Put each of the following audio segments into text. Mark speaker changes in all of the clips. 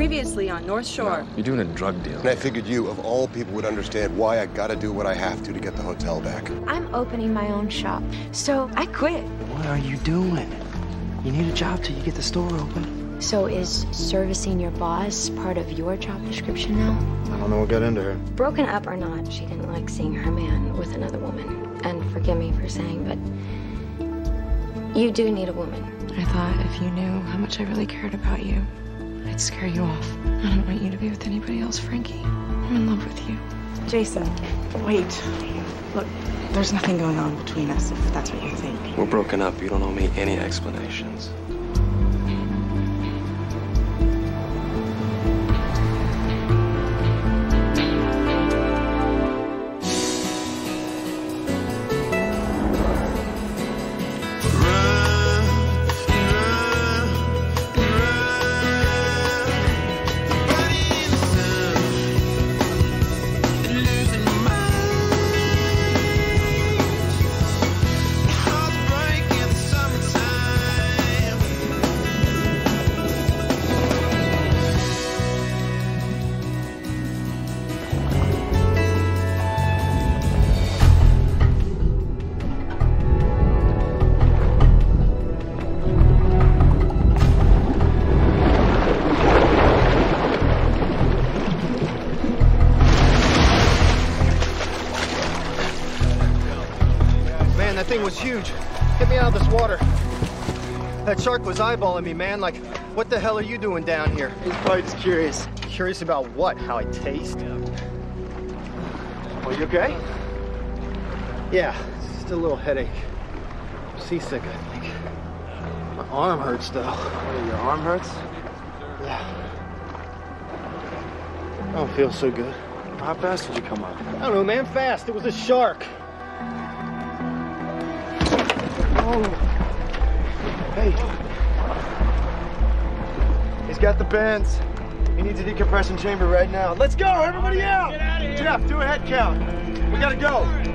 Speaker 1: Previously on North Shore.
Speaker 2: You're doing a drug deal.
Speaker 3: And I figured you, of all people, would understand why I gotta do what I have to to get the hotel back.
Speaker 4: I'm opening my own shop, so I quit.
Speaker 5: What are you doing? You need a job till you get the store open.
Speaker 4: So is servicing your boss part of your job description now?
Speaker 6: I don't know what got into her.
Speaker 4: Broken up or not, she didn't like seeing her man with another woman. And forgive me for saying, but you do need a woman.
Speaker 7: I thought if you knew how much I really cared about you, I'd scare you off. I don't want you to be with anybody else, Frankie. I'm in love with you.
Speaker 8: Jason, wait. Look, there's nothing going on between us, if that's what you think.
Speaker 2: We're broken up. You don't owe me any explanations.
Speaker 6: Huge. Get me out of this water. That shark was eyeballing me, man. Like, what the hell are you doing down here? He's probably just curious. Curious about what? How I taste? Are you okay? Yeah, just a little headache. Seasick, I think. My arm hurts, though.
Speaker 5: your arm hurts?
Speaker 6: Yeah. I don't feel so good.
Speaker 5: How fast did you come up?
Speaker 6: I don't know, man. Fast. It was a shark. Oh. Hey. He's got the bends. He needs a decompression chamber right now. Let's go, everybody out! Get out of here. Jeff, do a head count. We gotta go.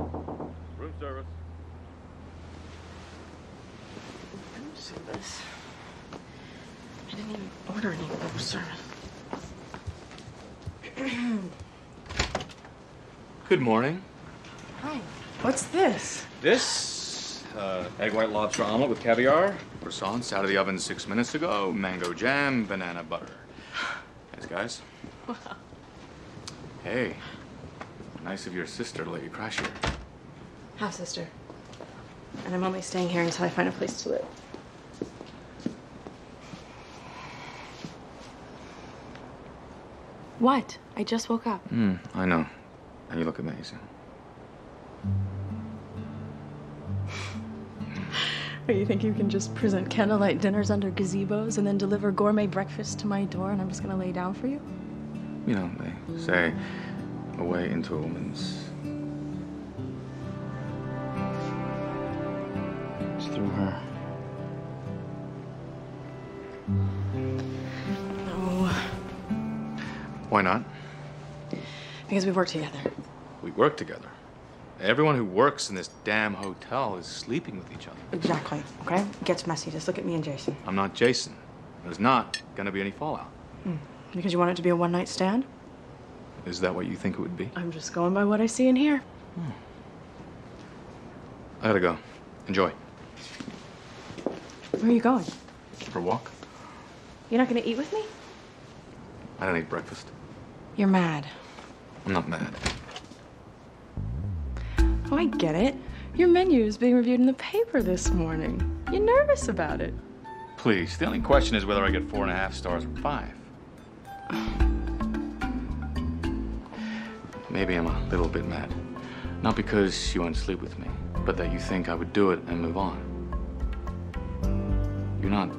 Speaker 9: Room service.
Speaker 8: See this? I didn't even order any room service.
Speaker 2: Good morning.
Speaker 8: Hi. What's this?
Speaker 9: This uh, egg white lobster omelet with caviar. Croissants out of the oven six minutes ago. Mango jam, banana butter. Thanks, guys. Hey, nice of your sister to let you crash here.
Speaker 8: Half sister. And I'm only staying here until I find a place to live. What? I just woke up.
Speaker 9: Hmm, I know. And you look amazing.
Speaker 8: Or you think you can just present candlelight dinners under gazebos and then deliver gourmet breakfast to my door and I'm just gonna lay down for you?
Speaker 9: You know, they say a way into a woman's. Why not?
Speaker 8: Because we work together.
Speaker 9: We work together. Everyone who works in this damn hotel is sleeping with each other.
Speaker 8: Exactly. Okay? It gets messy. Just look at me and Jason.
Speaker 9: I'm not Jason. There's not gonna be any fallout. Hmm.
Speaker 8: Because you want it to be a one night stand?
Speaker 9: Is that what you think it would be?
Speaker 8: I'm just going by what I see and hear. Hmm.
Speaker 9: I gotta go. Enjoy.
Speaker 8: Where are you going?
Speaker 9: For a walk?
Speaker 8: You're not gonna eat with me?
Speaker 9: I don't eat breakfast.
Speaker 8: You're mad.
Speaker 9: I'm not mad.
Speaker 8: Oh, I get it. Your menu is being reviewed in the paper this morning. You're nervous about it.
Speaker 9: Please, the only question is whether I get four and a half stars or five. Maybe I'm a little bit mad. Not because you want to sleep with me, but that you think I would do it and move on. You're not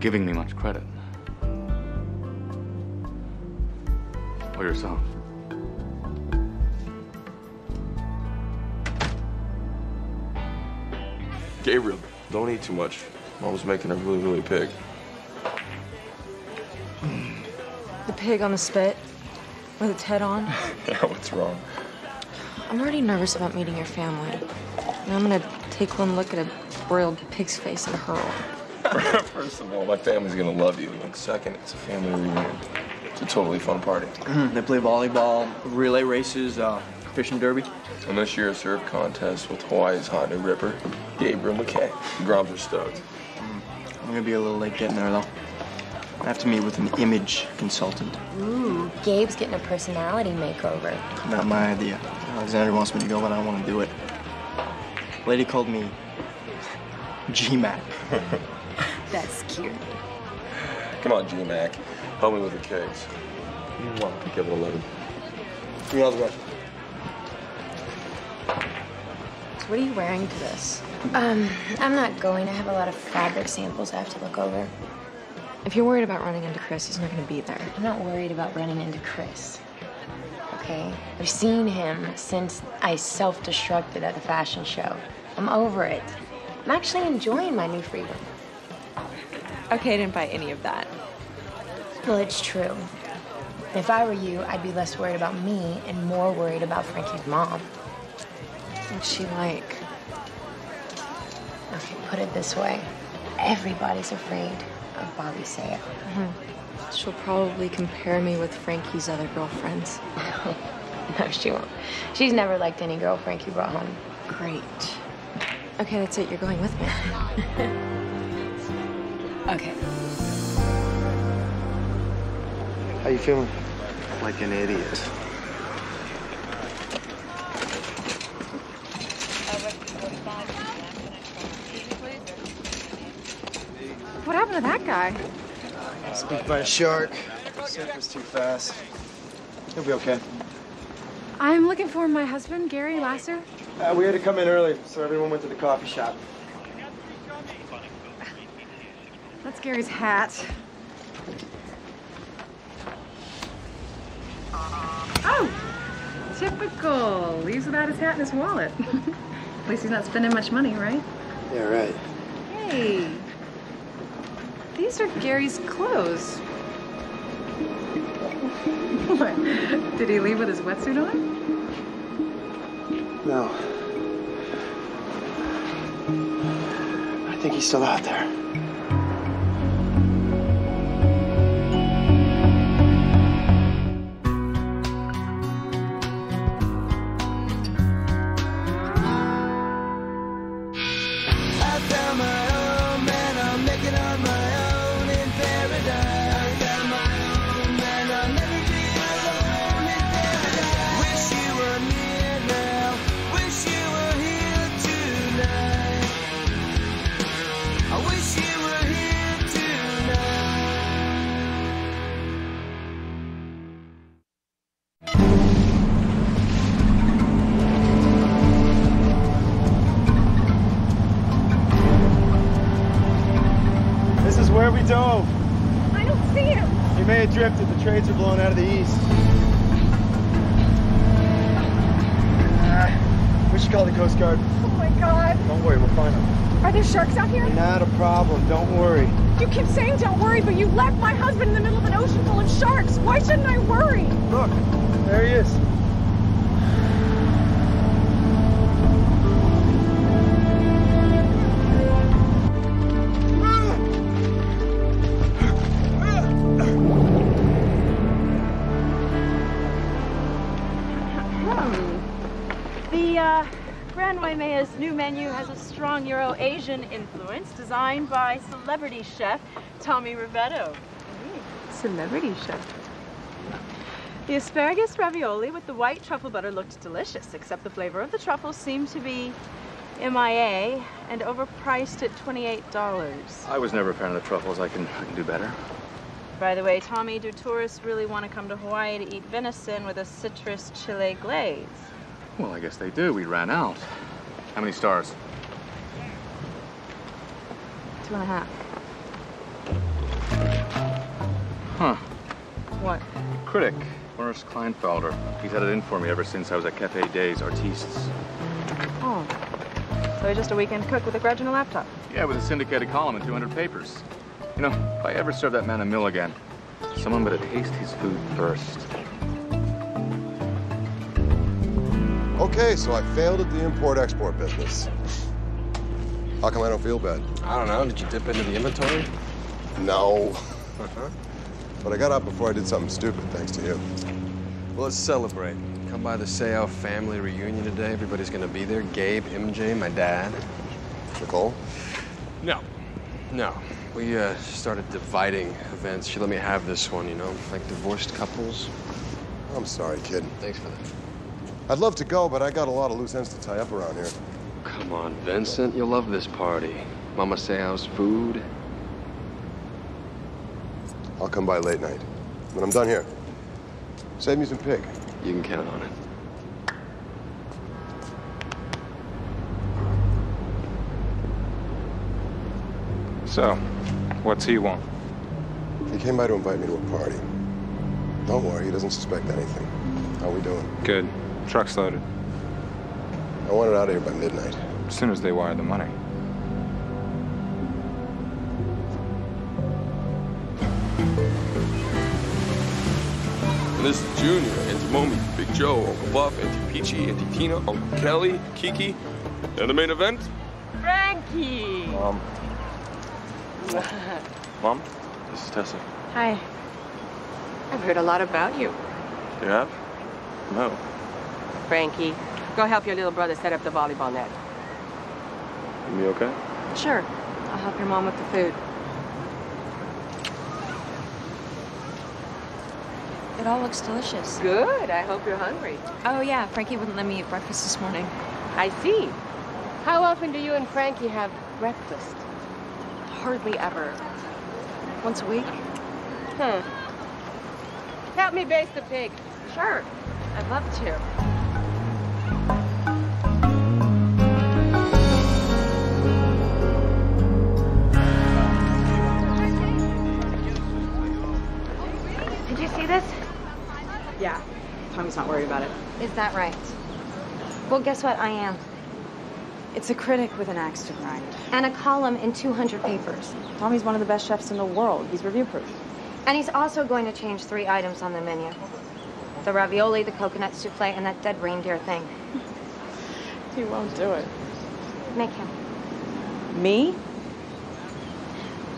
Speaker 9: giving me much credit. Or yourself.
Speaker 10: Gabriel, don't eat too much. Mom's making a really, really pig.
Speaker 11: The pig on the spit with its head on.
Speaker 10: yeah, what's wrong?
Speaker 11: I'm already nervous about meeting your family. And I'm gonna take one look at a broiled pig's face and hurl.
Speaker 10: First of all, my family's gonna love you. And second, it's a family reunion. It's a totally fun party.
Speaker 12: they play volleyball, relay races, uh, fishing derby.
Speaker 10: And this year's surf contest with Hawaii's hot new ripper, Gabriel McKay. The Groms are stoked.
Speaker 12: I'm gonna be a little late getting there though. I have to meet with an image consultant.
Speaker 7: Ooh, Gabe's getting a personality makeover.
Speaker 12: Not my idea. Alexander wants me to go, but I don't want to do it. Lady called me G-Mac.
Speaker 7: That's cute.
Speaker 10: Come on, G-Mac. Help me with the cakes. You want to pick up at 11. Three hours rush.
Speaker 11: So what are you wearing to this?
Speaker 7: Um, I'm not going. I have a lot of fabric samples I have to look over.
Speaker 11: If you're worried about running into Chris, he's not gonna be there.
Speaker 7: I'm not worried about running into Chris. Okay? I've seen him since I self-destructed at the fashion show. I'm over it. I'm actually enjoying my new freedom.
Speaker 11: Okay, I didn't buy any of that.
Speaker 7: Well, it's true. If I were you, I'd be less worried about me and more worried about Frankie's mom.
Speaker 11: What's she like?
Speaker 7: Okay, put it this way. Everybody's afraid of Bobby Seau. Mm-hmm.
Speaker 11: She'll probably compare me with Frankie's other girlfriends.
Speaker 7: No, she won't. She's never liked any girl Frankie brought home.
Speaker 11: Great. Okay, that's it. You're going with me.
Speaker 7: Okay.
Speaker 12: How you feeling?
Speaker 6: Like an idiot.
Speaker 1: What happened to that guy?
Speaker 6: Spooked by a shark. Surf was too fast. He'll be okay.
Speaker 1: I'm looking for my husband, Gary Lasser.
Speaker 6: Uh, we had to come in early, so everyone went to the coffee shop.
Speaker 1: That's Gary's hat. Oh! Typical. Leaves without his hat and his wallet. At least he's not spending much money, right?
Speaker 6: Yeah, right.
Speaker 1: Hey. These are Gary's clothes. What? Did he leave with his wetsuit on?
Speaker 6: No. I think he's still out there. Problem. Don't worry.
Speaker 1: You keep saying don't worry, but you left my husband in the middle of an ocean full of sharks. Why shouldn't I worry?
Speaker 6: Look, there he is.
Speaker 8: Strong Euro-Asian influence, designed by celebrity chef Tommy Rivetto. Mm-hmm. Celebrity chef. The asparagus ravioli with the white truffle butter looked delicious, except the flavor of the truffles seemed to be MIA and overpriced at $28.
Speaker 9: I was never a fan of the truffles. I can, I can do better.
Speaker 8: By the way, Tommy, do tourists really want to come to Hawaii to eat venison with a citrus chile glaze?
Speaker 9: Well, I guess they do. We ran out. How many stars?
Speaker 8: Two and a half.
Speaker 9: Huh.
Speaker 8: What?
Speaker 9: Critic, Horace Kleinfelder. He's had it in for me ever since I was at Cafe des Artistes.
Speaker 8: Oh. So he's just a weekend cook with a grudge and a laptop.
Speaker 9: Yeah, with a syndicated column and 200 papers. You know, if I ever serve that man a meal again, someone better taste his food first.
Speaker 3: Okay, so I failed at the import-export business. How come I don't feel bad?
Speaker 13: I don't know. Did you dip into the inventory?
Speaker 3: No. but I got out before I did something stupid, thanks to you.
Speaker 13: Well, let's celebrate. Come by the Seau family reunion today. Everybody's gonna be there. Gabe, MJ, my dad.
Speaker 3: Nicole?
Speaker 13: No. No. We uh, started dividing events. She let me have this one, you know, like divorced couples.
Speaker 3: I'm sorry, kid.
Speaker 13: Thanks for that.
Speaker 3: I'd love to go, but I got a lot of loose ends to tie up around here.
Speaker 13: Come on, Vincent. You'll love this party. Mama Seau's food.
Speaker 3: I'll come by late night. When I'm done here, save me some pig.
Speaker 13: You can count on it.
Speaker 14: So, what's he want?
Speaker 3: He came by to invite me to a party. Don't worry, he doesn't suspect anything. How we doing?
Speaker 14: Good. Truck's loaded.
Speaker 3: I want it out of here by midnight.
Speaker 14: As soon as they wire the money.
Speaker 13: And this is Junior, Auntie Mommy, Big Joe, Uncle Buff, Auntie Peachy, Auntie Tina, Uncle Kelly, Kiki, and the main event,
Speaker 15: Frankie!
Speaker 13: Mom. Mom, this is Tessa.
Speaker 11: Hi. I've heard a lot about you.
Speaker 13: You have? No.
Speaker 16: Frankie, go help your little brother set up the volleyball net.
Speaker 13: You okay?
Speaker 11: Sure. I'll help your mom with the food. It all looks delicious.
Speaker 16: Good. I hope you're hungry.
Speaker 11: Oh, yeah. Frankie wouldn't let me eat breakfast this morning.
Speaker 16: I see. How often do you and Frankie have breakfast?
Speaker 11: Hardly ever. Once a week?
Speaker 16: Hmm. Help me baste the pig.
Speaker 11: Sure. I'd love to.
Speaker 4: Is that right? Well, guess what I am?
Speaker 8: It's a critic with an axe to grind.
Speaker 4: And a column in 200 papers.
Speaker 8: Tommy's one of the best chefs in the world. He's review proof.
Speaker 4: And he's also going to change three items on the menu. The ravioli, the coconut souffle, and that dead reindeer thing.
Speaker 8: He won't do it.
Speaker 4: Make him.
Speaker 8: Me?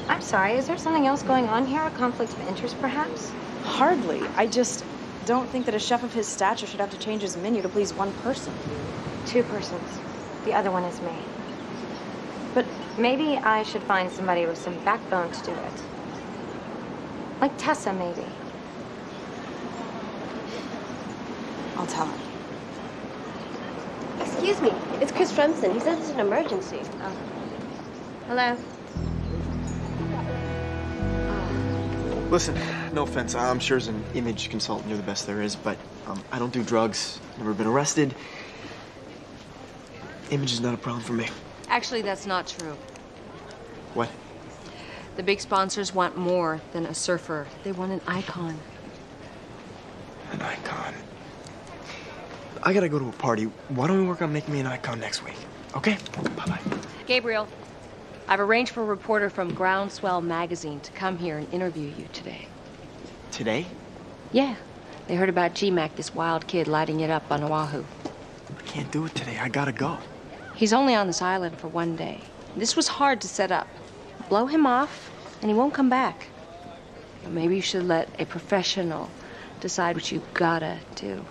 Speaker 4: I'm sorry, is there something else going on here? A conflict of interest, perhaps?
Speaker 8: Hardly. I just don't think that a chef of his stature should have to change his menu to please one person.
Speaker 4: Two persons. The other one is me. But maybe I should find somebody with some backbone to do it. Like Tessa, maybe.
Speaker 8: I'll tell him.
Speaker 17: Excuse me, it's Chris Remsen. He says it's an emergency.
Speaker 4: Oh. Hello?
Speaker 12: Listen, no offense. I'm sure as an image consultant, you're the best there is, but um, I don't do drugs. Never been arrested. Image is not a problem for me.
Speaker 16: Actually, that's not true.
Speaker 12: What?
Speaker 16: The big sponsors want more than a surfer. They want an icon.
Speaker 12: An icon. I gotta go to a party. Why don't we work on making me an icon next week? Okay? Bye bye.
Speaker 16: Gabriel, I've arranged for a reporter from Groundswell magazine to come here and interview you today.
Speaker 12: Today?
Speaker 16: Yeah. They heard about GMAC, this wild kid lighting it up on Oahu.
Speaker 12: I can't do it today. I gotta go.
Speaker 16: He's only on this island for one day. This was hard to set up. Blow him off, and he won't come back. Maybe you should let a professional decide what you gotta do.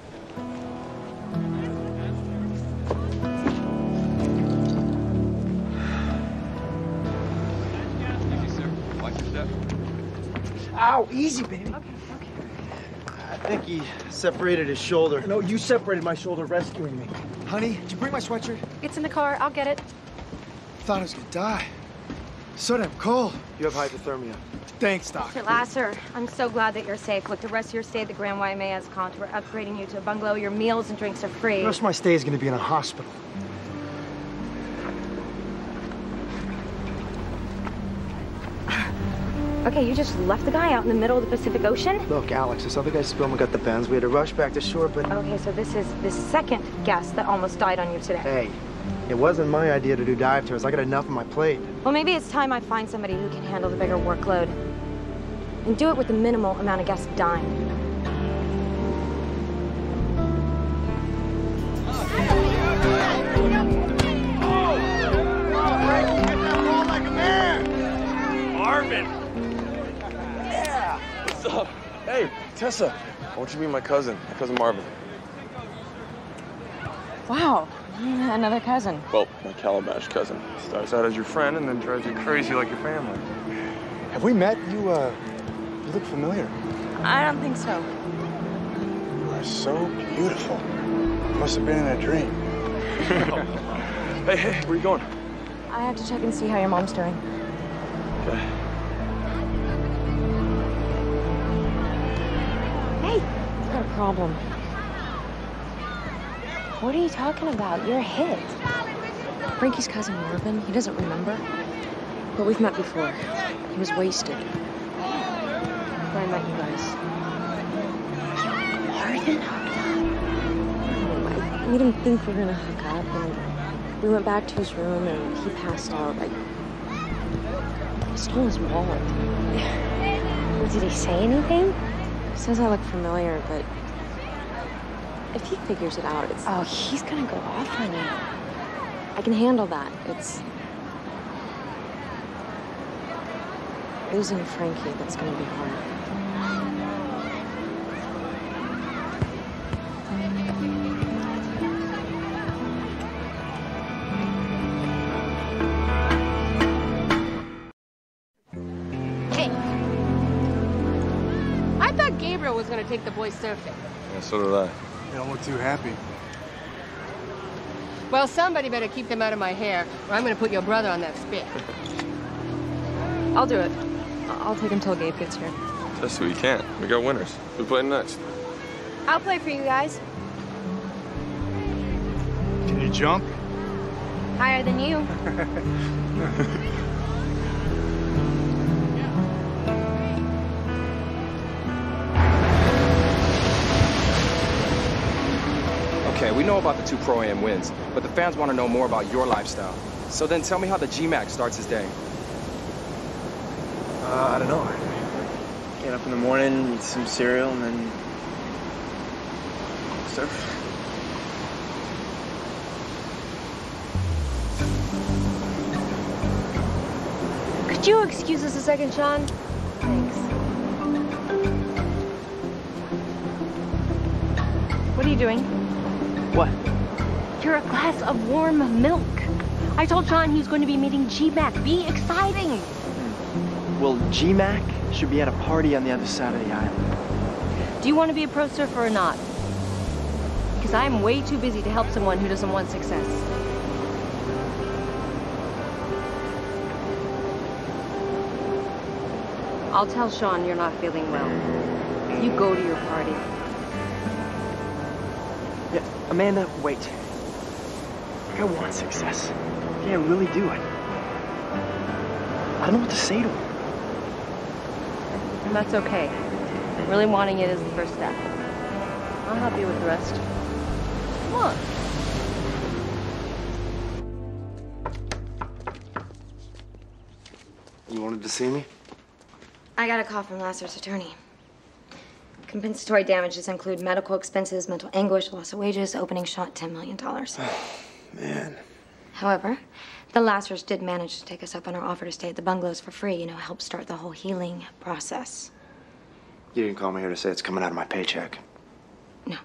Speaker 12: Ow, easy, baby.
Speaker 6: I think he separated his shoulder. No, you separated my shoulder rescuing me.
Speaker 12: Honey, did you bring my sweatshirt?
Speaker 11: It's in the car. I'll get it.
Speaker 6: Thought I was gonna die. So damn cold. You have hypothermia. Thanks, Doc.
Speaker 4: Mr. Lasser, I'm so glad that you're safe. Look, the rest of your stay at the Grand Waimea is. We're upgrading you to a bungalow. Your meals and drinks are free.
Speaker 6: The rest of my stay is gonna be in a hospital.
Speaker 4: Okay, you just left the guy out in the middle of the Pacific Ocean?
Speaker 6: Look, Alex, this other guy's film got the bends. We had to rush back to shore, but
Speaker 4: Okay, so this is the second guest that almost died on you today.
Speaker 6: hey,
Speaker 12: It wasn't my idea to do dive tours. I got enough on my plate.
Speaker 4: Well, maybe it's time I find somebody who can handle the bigger workload. And do it with the minimal amount of guests dying.
Speaker 10: Marvin! Yeah! What's up? Hey, Tessa. I want you to meet my cousin, my cousin Marvin.
Speaker 11: Wow, another cousin.
Speaker 10: Well, my Calabash cousin. Starts out as your friend and then drives you crazy like your family.
Speaker 12: Have we met? You, uh, you look familiar.
Speaker 11: I don't think so.
Speaker 12: You are so beautiful. Must have been in a dream.
Speaker 10: hey, hey, where you going?
Speaker 11: I have to check and see how your mom's doing.
Speaker 10: Okay.
Speaker 7: Problem. What are you talking about? You're a hit.
Speaker 11: Frankie's cousin Marvin, he doesn't remember. But we've met before. He was wasted. Before I met you guys.
Speaker 7: Marvin hooked
Speaker 11: I made him think we were gonna hook up, and we went back to his room, and he passed out. I, I stole his wallet.
Speaker 7: Did he say anything?
Speaker 11: He says I look familiar, but if he figures it out, it's.
Speaker 7: Oh, he's gonna go off on you.
Speaker 11: I can handle that. It's losing Frankie that's gonna be hard.
Speaker 15: Hey. I thought Gabriel was gonna take the boys surfing.
Speaker 10: Yeah, so did I.
Speaker 12: You don't look too happy.
Speaker 15: Well, somebody better keep them out of my hair, or I'm gonna put your brother on that spit.
Speaker 11: I'll do it. I- I'll take him till Gabe gets here.
Speaker 10: Just so we can't. We got winners. Who playing next?
Speaker 4: I'll play for you guys.
Speaker 12: Can you jump?
Speaker 4: Higher than you.
Speaker 18: we know about the two Pro Am wins, but the fans want to know more about your lifestyle. So then tell me how the GMAC starts his day.
Speaker 12: Uh, I don't know. Get up in the morning, eat some cereal, and then surf.
Speaker 4: Could you excuse us a second, Sean? Thanks.
Speaker 11: What are you doing?
Speaker 12: What?
Speaker 4: You're a glass of warm milk. I told Sean he was going to be meeting G-Mac. Be exciting.
Speaker 12: Well, GMAC should be at a party on the other side of the island.
Speaker 4: Do you want to be a pro surfer or not? Because I'm way too busy to help someone who doesn't want success. I'll tell Sean you're not feeling well. You go to your party.
Speaker 12: Yeah, Amanda, wait. I want success. Yeah, I really do. I, I don't know what to say to her.
Speaker 4: And that's okay. Really wanting it is the first step. I'll help you with the rest. Come on.
Speaker 12: You wanted to see me?
Speaker 4: I got a call from Lasser's attorney. Compensatory damages include medical expenses, mental anguish, loss of wages, opening shot, $10 million.
Speaker 12: Man.
Speaker 4: However, the Lassers did manage to take us up on our offer to stay at the bungalows for free, you know, help start the whole healing process.
Speaker 12: You didn't call me here to say it's coming out of my paycheck. No.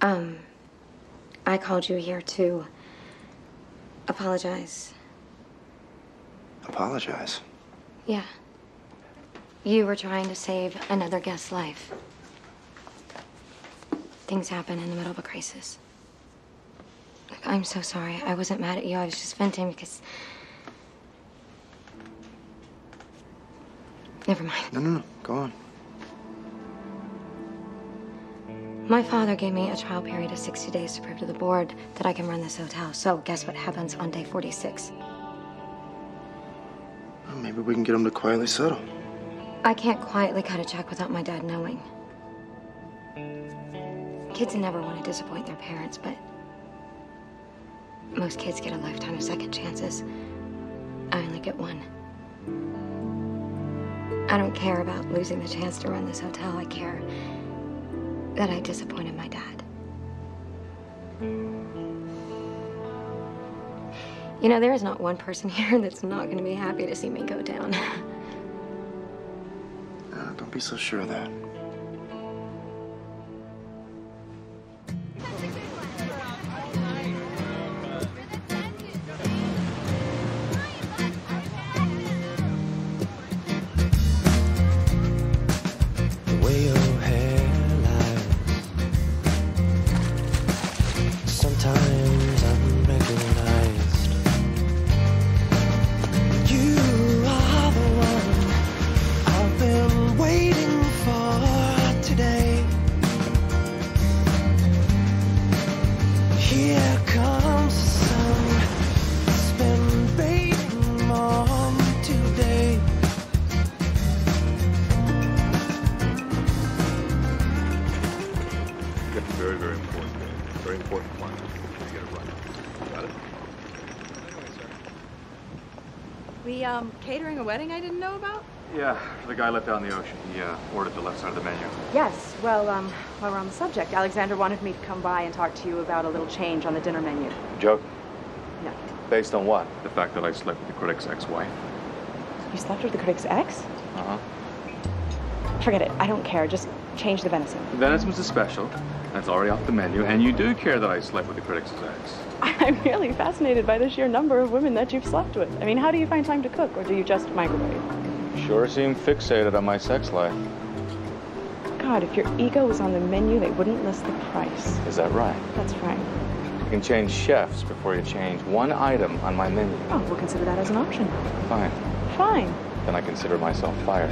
Speaker 4: Um, I called you here to apologize.
Speaker 12: Apologize.
Speaker 4: Yeah. You were trying to save another guest's life. Things happen in the middle of a crisis. Look, I'm so sorry. I wasn't mad at you. I was just venting because. Never mind.
Speaker 12: No, no, no. Go on.
Speaker 4: My father gave me a trial period of 60 days to prove to the board that I can run this hotel. So, guess what happens on day 46?
Speaker 12: Well, maybe we can get him to quietly settle.
Speaker 4: I can't quietly cut a check without my dad knowing. Kids never want to disappoint their parents, but Most kids get a lifetime of second chances. I only get one. I don't care about losing the chance to run this hotel. I care that I disappointed my dad. You know, there is not one person here that's not going to be happy to see me go down.
Speaker 12: Uh, don't be so sure of that.
Speaker 9: Guy left out in the ocean. He uh, ordered the left side of the menu.
Speaker 8: Yes, well, um, while we're on the subject, Alexandra wanted me to come by and talk to you about a little change on the dinner menu.
Speaker 9: Joke?
Speaker 8: No.
Speaker 9: Based on what? The fact that I slept with the critic's ex-wife.
Speaker 8: You slept with the critic's ex?
Speaker 9: Uh-huh.
Speaker 8: Forget it. I don't care. Just change the venison.
Speaker 9: The venison's a special. That's already off the menu. And you do care that I slept with the critic's ex.
Speaker 8: I'm really fascinated by the sheer number of women that you've slept with. I mean, how do you find time to cook, or do you just microwave?
Speaker 9: Sure seem fixated on my sex life.
Speaker 8: God, if your ego was on the menu, they wouldn't list the price.
Speaker 9: Is that right?
Speaker 8: That's right.
Speaker 9: You can change chefs before you change one item on my menu.
Speaker 8: Oh, we'll consider that as an option.
Speaker 9: Fine.
Speaker 8: Fine.
Speaker 9: Then I consider myself fired.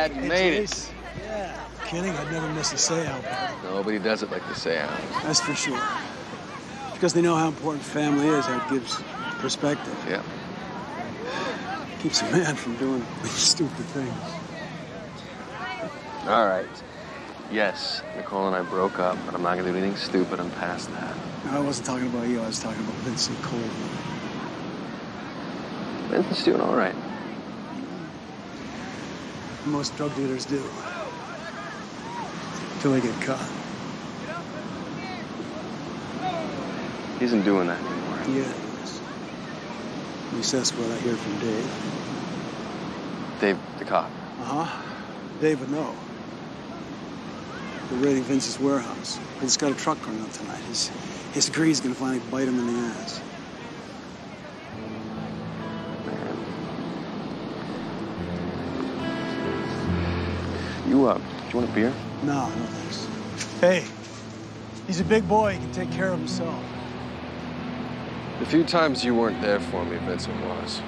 Speaker 19: Hey,
Speaker 9: you
Speaker 19: Hey,
Speaker 9: made it.
Speaker 19: Yeah. Kidding, I'd never miss a seance.
Speaker 9: Nobody does it like the seance.
Speaker 19: That's for sure. Because they know how important family is, how it gives perspective.
Speaker 9: Yeah.
Speaker 19: Keeps a man from doing stupid things.
Speaker 13: All right. Yes, Nicole and I broke up, but I'm not gonna do anything stupid. I'm past that.
Speaker 19: No, I wasn't talking about you, I was talking about Vincent Cole.
Speaker 13: Vincent's doing all right.
Speaker 19: Most drug dealers do. Until they get caught.
Speaker 13: He isn't doing that anymore.
Speaker 19: Yeah. At least that's what I hear from Dave.
Speaker 13: Dave, the cop.
Speaker 19: Uh huh. Dave would know. They're raiding Vince's warehouse. He's got a truck going up tonight. His, his greed's gonna finally bite him in the ass.
Speaker 13: You, do you want a beer?
Speaker 19: No, no thanks. Hey, he's a big boy. He can take care of himself.
Speaker 13: The few times you weren't there for me, Vincent was.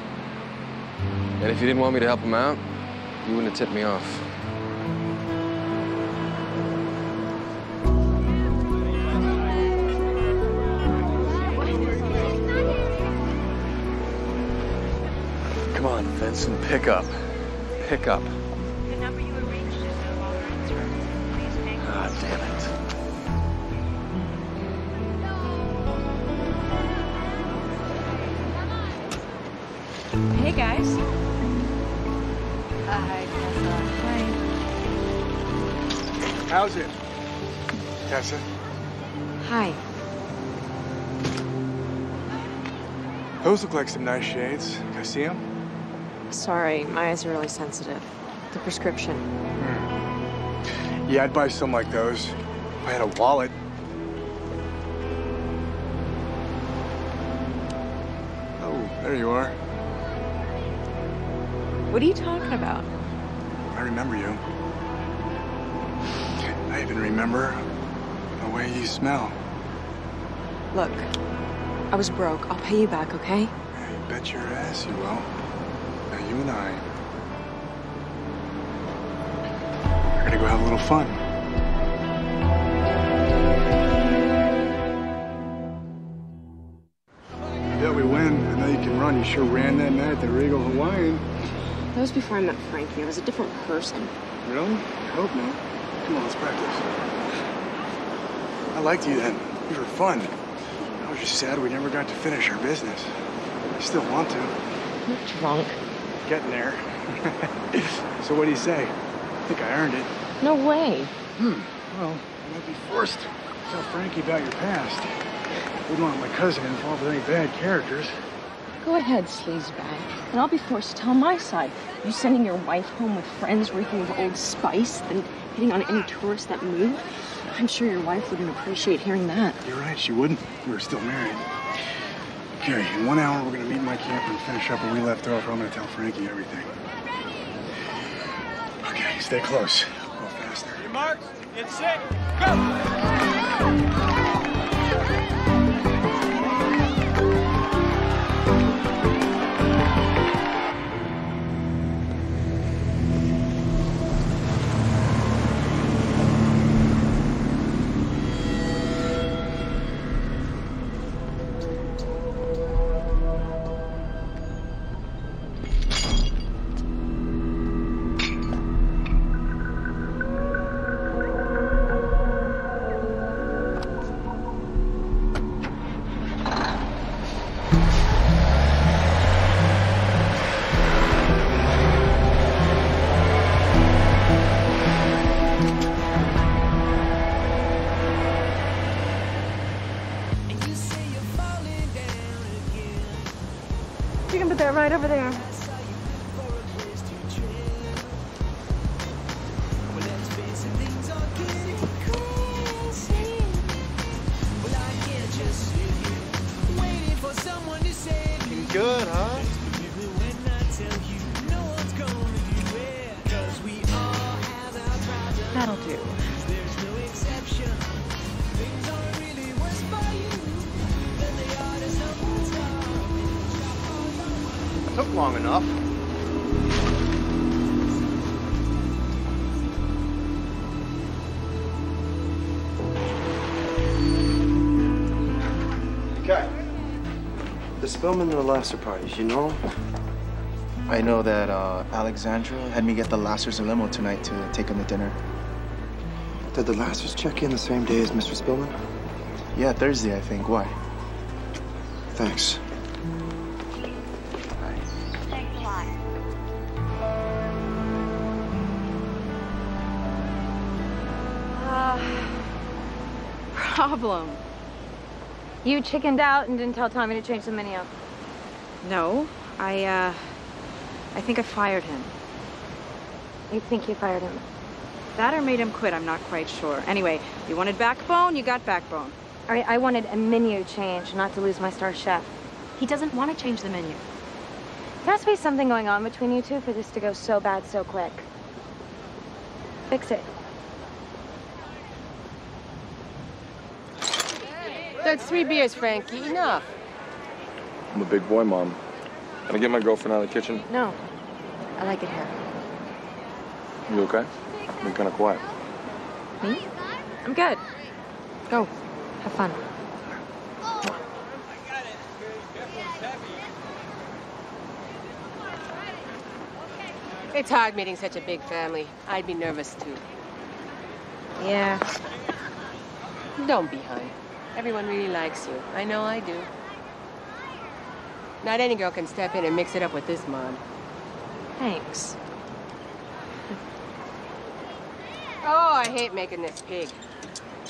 Speaker 13: And if you didn't want me to help him out, you wouldn't have tipped me off.
Speaker 9: Come on, Vincent, pick up. Pick up.
Speaker 19: How's it? Tessa?
Speaker 4: Hi.
Speaker 12: Those look like some nice shades. Can I see them?
Speaker 11: Sorry, my eyes are really sensitive. The prescription. Hmm.
Speaker 12: Yeah, I'd buy some like those. If I had a wallet. Oh, there you are.
Speaker 11: What are you talking about?
Speaker 12: I remember you. I even remember the way you smell.
Speaker 11: Look, I was broke. I'll pay you back, okay?
Speaker 12: You bet your ass you will. Now you and I we're gonna go have a little fun.
Speaker 19: bet we win. I know you can run. You sure ran that night at the Regal Hawaiian.
Speaker 11: That was before I met Frankie. I was a different person.
Speaker 19: Really? I hope not. Come on, let's practice. I liked you then. You were fun. I was just sad we never got to finish our business. I still want to.
Speaker 11: You're drunk.
Speaker 19: Getting there. so what do you say? I think I earned it.
Speaker 11: No way.
Speaker 19: Hmm. Well, I might be forced to tell Frankie about your past. Wouldn't want my cousin involved with any bad characters.
Speaker 11: Go ahead, sleazebag. And I'll be forced to tell my side. You sending your wife home with friends reeking of Old Spice, then hitting on any tourists that move? I'm sure your wife wouldn't appreciate hearing that.
Speaker 19: You're right, she wouldn't. We were still married. Okay, in one hour we're gonna meet in my camp and finish up where we left off. I'm gonna tell Frankie everything. Okay, stay close. Go faster.
Speaker 20: Mark, get set, go!
Speaker 8: Right over there.
Speaker 6: Good, huh?
Speaker 8: That'll do.
Speaker 6: Long enough.
Speaker 12: Okay. The Spillman and the Lasser parties, you know?
Speaker 21: I know that uh, Alexandra had me get the Lassers a limo tonight to take him to dinner.
Speaker 12: Did the Lassers check in the same day as Mr. Spillman?
Speaker 21: Yeah, Thursday, I think. Why?
Speaker 12: Thanks.
Speaker 8: Problem.
Speaker 4: You chickened out and didn't tell Tommy to change the menu.
Speaker 8: No, I, uh, I think I fired him.
Speaker 4: You think you fired him?
Speaker 8: That or made him quit, I'm not quite sure. Anyway, you wanted backbone, you got backbone.
Speaker 4: All right, I wanted a menu change, not to lose my star chef.
Speaker 8: He doesn't want to change the menu.
Speaker 4: There has to be something going on between you two for this to go so bad so quick. Fix it.
Speaker 15: That's three beers, Frankie. Enough.
Speaker 10: I'm a big boy, Mom. Can I get my girlfriend out of the kitchen?
Speaker 4: No, I like it here.
Speaker 10: You okay? You're kind of quiet.
Speaker 4: Me? I'm good. Go. Have fun.
Speaker 15: It's hard meeting such a big family. I'd be nervous too.
Speaker 8: Yeah.
Speaker 15: Don't be, hon. Everyone really likes you. I know I do. Not any girl can step in and mix it up with this mom.
Speaker 8: Thanks.
Speaker 15: Oh, I hate making this pig.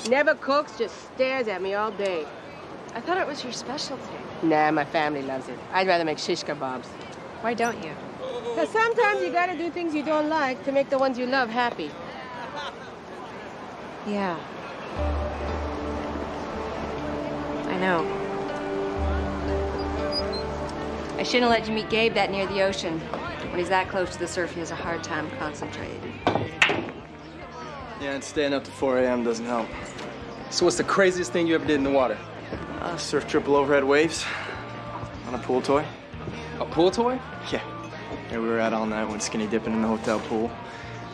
Speaker 15: Never cooks, just stares at me all day.
Speaker 8: I thought it was your specialty.
Speaker 15: Nah, my family loves it. I'd rather make shish kebabs.
Speaker 8: Why don't you?
Speaker 15: Because sometimes you gotta do things you don't like to make the ones you love happy.
Speaker 8: Yeah. I know.
Speaker 16: I shouldn't have let you meet Gabe that near the ocean. When he's that close to the surf, he has a hard time concentrating.
Speaker 12: Yeah, and staying up to 4 a.m. doesn't help. So what's the craziest thing you ever did in the water? Uh, surf triple overhead waves on a pool toy.
Speaker 9: A pool toy?
Speaker 12: Yeah. Yeah, we were out all night, went skinny dipping in the hotel pool.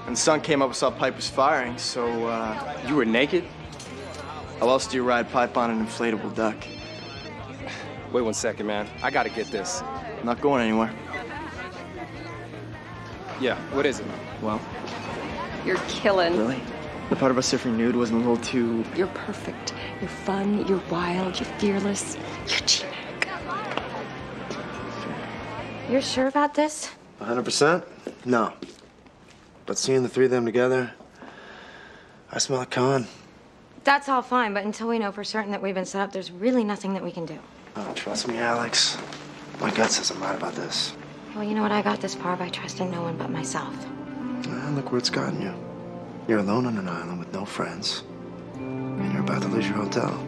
Speaker 12: And the sun came up, we saw pipe was firing, so, uh...
Speaker 9: You were naked?
Speaker 12: How else do you ride pipe on an inflatable duck?
Speaker 18: Wait one second, man. I gotta get this.
Speaker 21: I'm Not going anywhere.
Speaker 18: Yeah, what is it?
Speaker 21: Well,
Speaker 16: You're killing.
Speaker 21: really? The part of us surfing nude wasn't a little too.
Speaker 16: You're perfect. You're fun. You're wild. You're fearless. You're G-Man.
Speaker 4: You're sure about this?
Speaker 5: 100%? No. But seeing the three of them together, I smell a con.
Speaker 4: That's all fine, but until we know for certain that we've been set up, there's really nothing that we can do.
Speaker 5: Oh, trust me, Alex. My gut says I'm right about this.
Speaker 4: Well, you know what? I got this far by trusting no one but myself.
Speaker 5: And look where it's gotten you. You're alone on an island with no friends. And you're about to lose your hotel.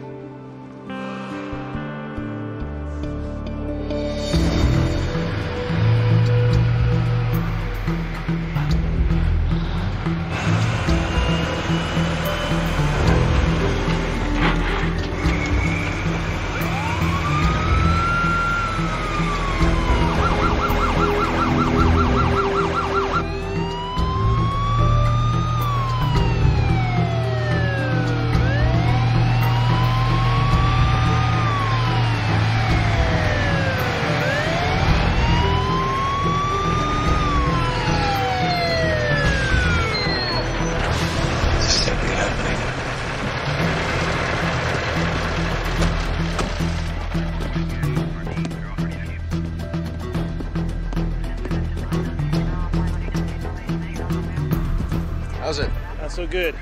Speaker 22: Good.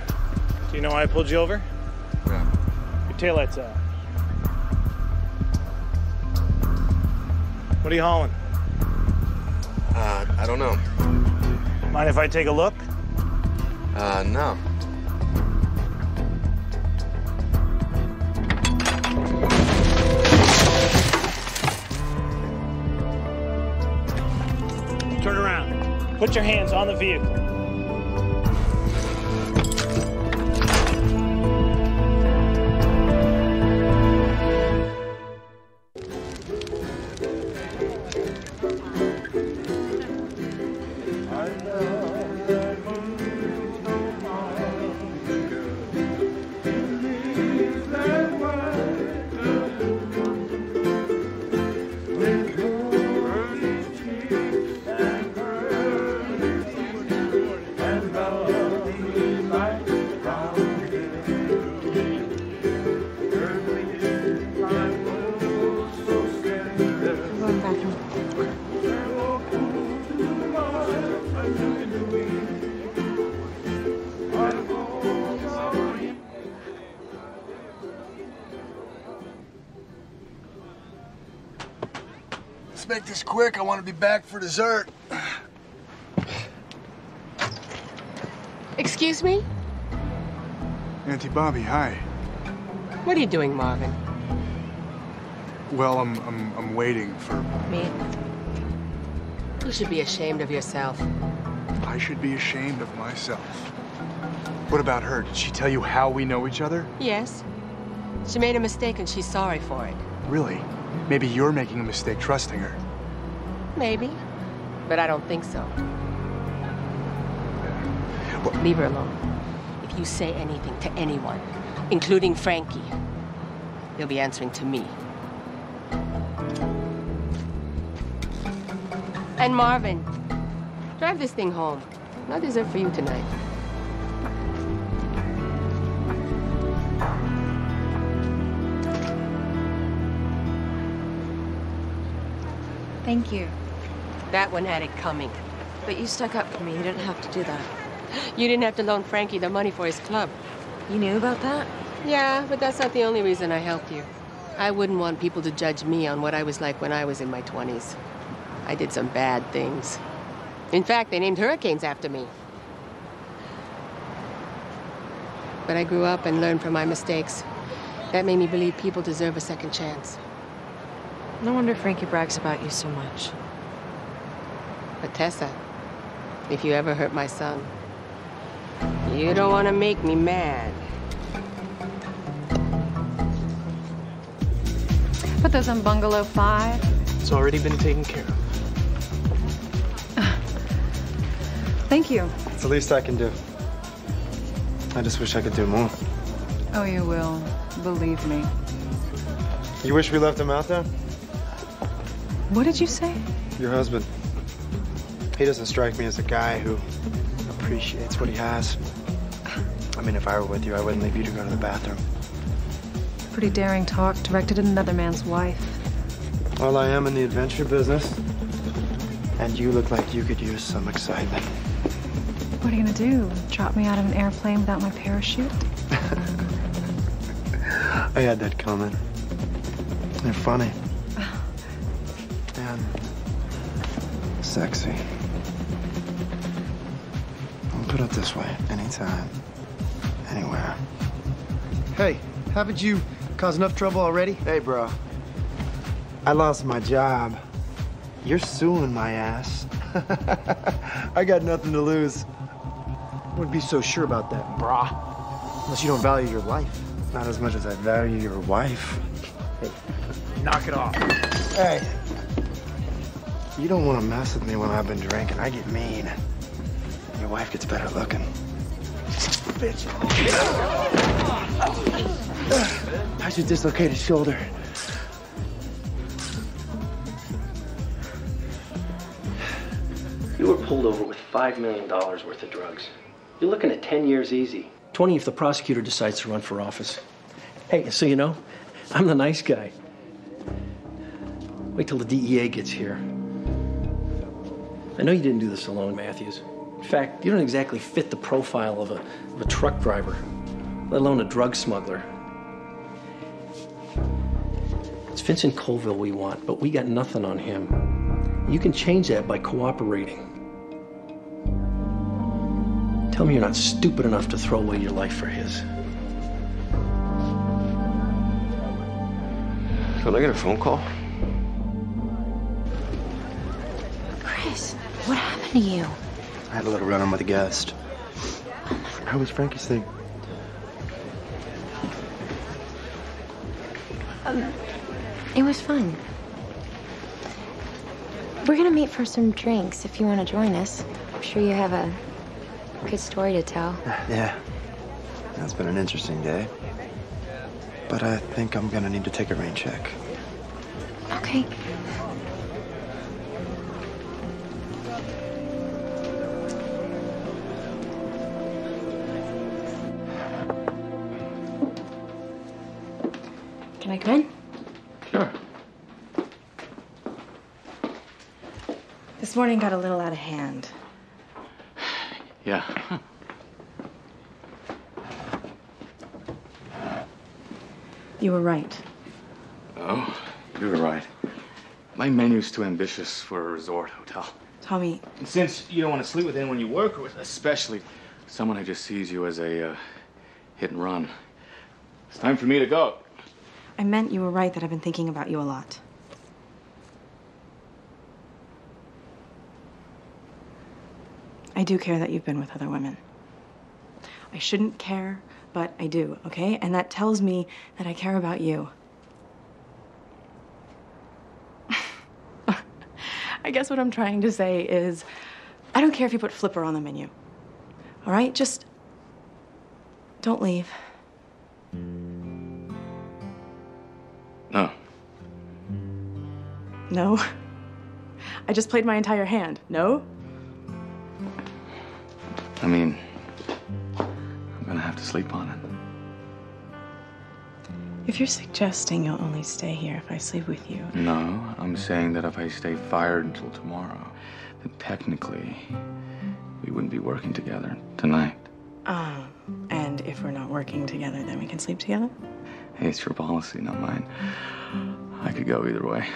Speaker 22: Do you know why I pulled you over?
Speaker 13: No.
Speaker 22: Your taillight's out. What are you hauling?
Speaker 13: Uh, I don't know.
Speaker 22: Mind if I take a look?
Speaker 13: Uh, no.
Speaker 22: Turn around. Put your hands on the vehicle.
Speaker 19: Quick. I want to be back for dessert.
Speaker 15: Excuse me?
Speaker 19: Auntie Bobby, hi.
Speaker 15: What are you doing, Marvin?
Speaker 19: Well, I'm, I'm, I'm waiting for.
Speaker 15: Me? You should be ashamed of yourself.
Speaker 19: I should be ashamed of myself. What about her? Did she tell you how we know each other?
Speaker 15: Yes. She made a mistake and she's sorry for it.
Speaker 19: Really? Maybe you're making a mistake trusting her.
Speaker 15: Maybe. But I don't think so. Leave her alone. If you say anything to anyone, including Frankie, you'll be answering to me. And Marvin, drive this thing home. No dessert for you tonight.
Speaker 8: Thank you.
Speaker 15: That one had it coming.
Speaker 8: But you stuck up for me. You didn't have to do that.
Speaker 15: You didn't have to loan Frankie the money for his club.
Speaker 8: You knew about that?
Speaker 15: Yeah, but that's not the only reason I helped you. I wouldn't want people to judge me on what I was like when I was in my 20s. I did some bad things. In fact, they named hurricanes after me. But I grew up and learned from my mistakes. That made me believe people deserve a second chance.
Speaker 8: No wonder Frankie brags about you so much.
Speaker 15: But Tessa, if you ever hurt my son, you don't want to make me mad.
Speaker 1: Put those on bungalow five.
Speaker 6: It's already been taken care of.
Speaker 1: Thank you.
Speaker 5: It's the least I can do. I just wish I could do more.
Speaker 1: Oh, you will. Believe me.
Speaker 5: You wish we left him out there?
Speaker 8: What did you say?
Speaker 5: Your husband. He doesn't strike me as a guy who appreciates what he has. I mean, if I were with you, I wouldn't leave you to go to the bathroom.
Speaker 8: Pretty daring talk directed at another man's wife.
Speaker 5: Well, I am in the adventure business. And you look like you could use some excitement.
Speaker 8: What are you gonna do? Drop me out of an airplane without my parachute?
Speaker 5: I had that coming. They're funny. And sexy. It this way anytime, anywhere.
Speaker 6: Hey, haven't you caused enough trouble already?
Speaker 5: Hey, bro. I lost my job. You're suing my ass. I got nothing to lose.
Speaker 6: Wouldn't be so sure about that, brah. Unless you don't value your life.
Speaker 5: Not as much as I value your wife.
Speaker 6: Hey, knock it off.
Speaker 5: Hey. You don't want to mess with me when I've been drinking. I get mean. Your wife gets better looking. Bitch. How's your dislocated shoulder?
Speaker 23: You were pulled over with $5 million worth of drugs. You're looking at 10 years easy. 20 if the prosecutor decides to run for office. Hey, so you know, I'm the nice guy. Wait till the DEA gets here. I know you didn't do this alone, Matthews. In fact, you don't exactly fit the profile of a, of a truck driver, let alone a drug smuggler. It's Vincent Colville we want, but we got nothing on him. You can change that by cooperating. Tell me you're not stupid enough to throw away your life for his.
Speaker 10: Can I get a phone call?
Speaker 5: I had a little run-in with a guest. How was Frankie's thing?
Speaker 7: Um, it was fun. We're gonna meet for some drinks if you want to join us. I'm sure you have a good story to tell.
Speaker 5: Yeah. It's been an interesting day. But I think I'm gonna need to take a rain check.
Speaker 7: Okay. Can I come in?
Speaker 10: Sure.
Speaker 8: This morning got a little out of hand.
Speaker 9: Yeah.
Speaker 8: You were right.
Speaker 9: Oh, you were right. My menu's too ambitious for a resort hotel.
Speaker 8: Tommy,
Speaker 9: And since you don't want to sleep with anyone you work with, especially someone who just sees you as a uh, hit and run, it's time for me to go.
Speaker 8: I meant you were right that I've been thinking about you a lot. I do care that you've been with other women. I shouldn't care, but I do, okay? And that tells me that I care about you. I guess what I'm trying to say is I don't care if you put Flipper on the menu. All right? Just don't leave.
Speaker 9: No.
Speaker 8: No? I just played my entire hand. No?
Speaker 9: I mean, I'm gonna have to sleep on it.
Speaker 8: If you're suggesting you'll only stay here if I sleep with you,
Speaker 9: No, I'm saying that if I stay fired until tomorrow, then technically we wouldn't be working together tonight.
Speaker 8: um, and if we're not working together, then we can sleep together?
Speaker 9: Hey, it's your policy, not mine. I could go either way.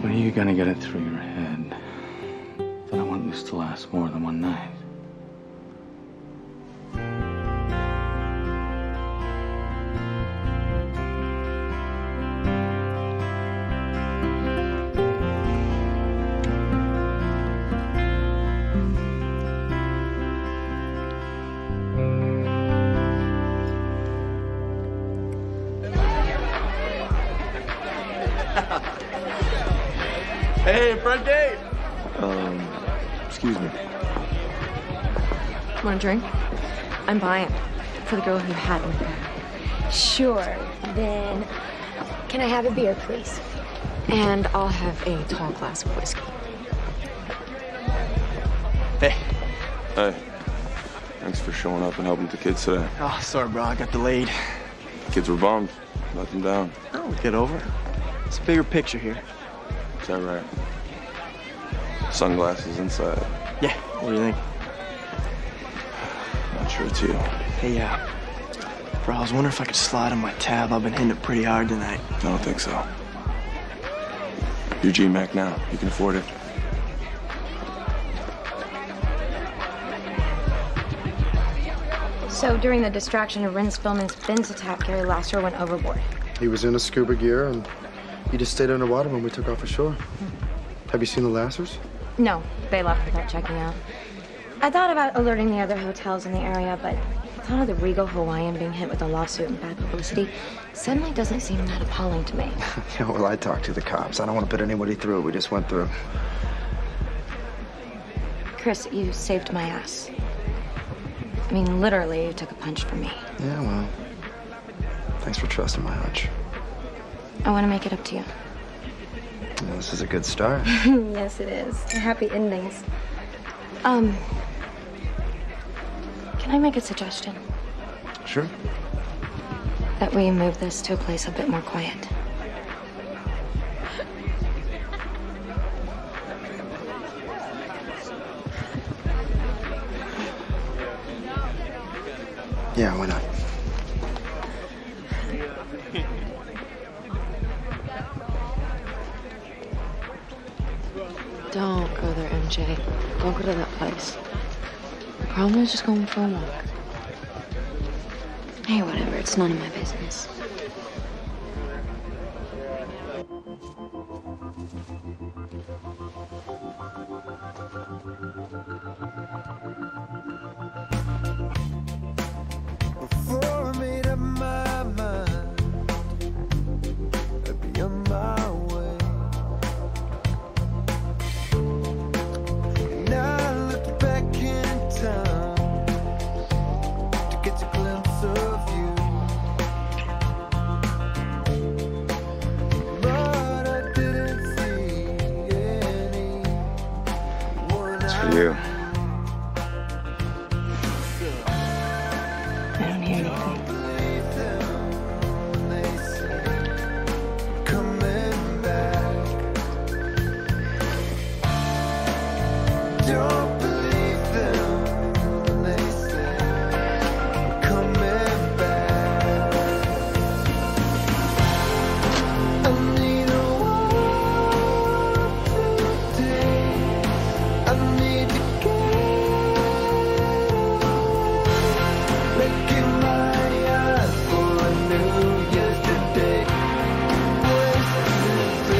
Speaker 9: When are you gonna get it through your head that I want this to last more than one night?
Speaker 8: Drink? I'm buying. For the girl who had me.
Speaker 7: Sure. Then, can I have a beer, please?
Speaker 11: And I'll have a tall glass of whiskey.
Speaker 12: Hey.
Speaker 10: Hey. Thanks for showing up and helping the kids today.
Speaker 12: Oh, sorry, bro. I got delayed.
Speaker 10: Kids were bummed. Let them down.
Speaker 12: Oh, get over it. It's a bigger picture here.
Speaker 10: Is that right? Sunglasses inside.
Speaker 12: Yeah. What do you think?
Speaker 10: Not sure it's you.
Speaker 12: Hey, uh, bro, I was wondering if I could slide on my tab. I've been hitting it pretty hard tonight.
Speaker 10: I don't think so. You're GMAC now. You can afford it.
Speaker 4: So during the distraction of Renz Spillman's Ben's attack, Gary Lasser went overboard.
Speaker 5: He was in a scuba gear and he just stayed underwater when we took off ashore. Have you seen the Lassers?
Speaker 4: No, they left without checking out. I thought about alerting the other hotels in the area, but the thought of the Regal Hawaiian being hit with a lawsuit and bad publicity suddenly doesn't seem that appalling to me.
Speaker 5: Yeah, well, I talked to the cops. I don't want to put anybody through. We just went through.
Speaker 4: Chris, you saved my ass. I mean, literally, you took a punch for me.
Speaker 5: Yeah, well, thanks for trusting my hunch.
Speaker 4: I want to make it up to you.
Speaker 5: Well, this is a good start.
Speaker 4: yes, it is. Happy endings. Um, can I make a suggestion?
Speaker 5: Sure.
Speaker 4: That we move this to a place a bit more quiet.
Speaker 5: Yeah, why not?
Speaker 11: Don't go there, MJ. Don't go to that place. Problem is just going for a walk.
Speaker 4: Hey, whatever. It's none of my business.